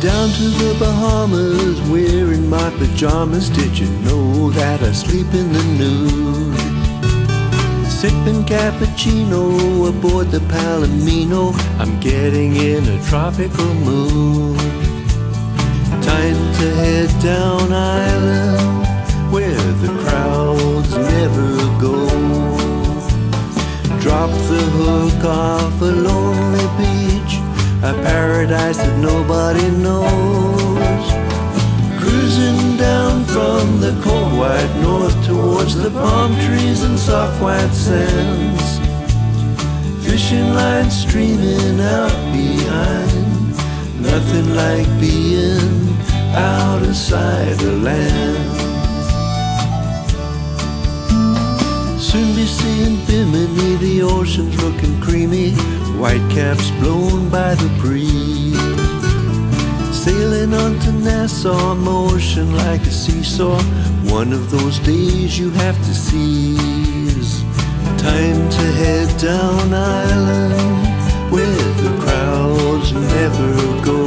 down to the Bahamas wearing my pajamas. Did you know that I sleep in the nude? Sipping cappuccino aboard the Palomino. I'm getting in a tropical mood. Time to head down island where the crowds never go. Drop the hook off a lonely beach, a paradise that nobody knows. Cruising down from the cold white north towards the palm trees and soft white sands. Fishing lines streaming out behind. Nothing like being out of sight of land. Soon be seeing Bimini, the ocean's looking white caps blown by the breeze. Sailing onto Nassau motion like a seesaw, one of those days you have to seize. Time to head down island where the crowds never go.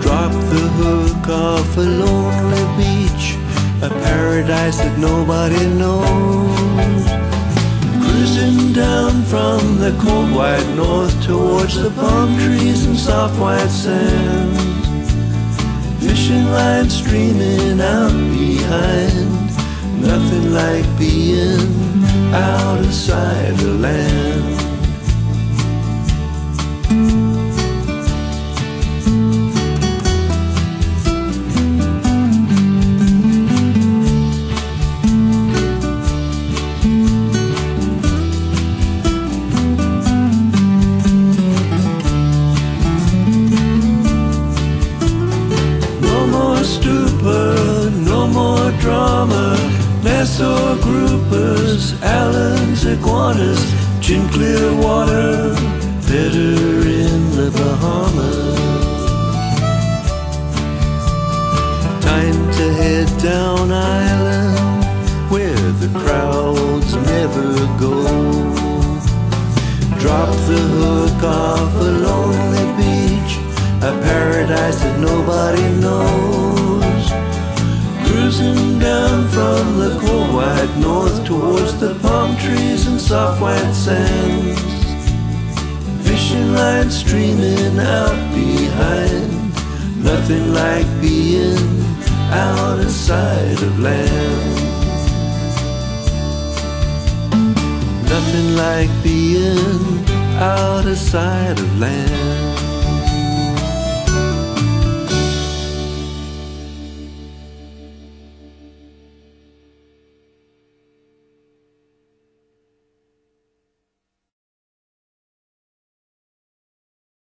Drop the hook off a lonely beach, a paradise that nobody knows. Cruising down from the cold white north towards the palm trees and soft white sands. Fishing lines streaming out behind. Nothing like being out of sight of land. Nassau groupers, Allen's iguanas, gin clear water, better in the Bahamas. Time to head down island where the crowds never go. Drop the hook off a lonely beach, a paradise that nobody knows. Soft white sands. Fishing lines streaming out behind. Nothing like being out of sight of land. Nothing like being out of sight of land.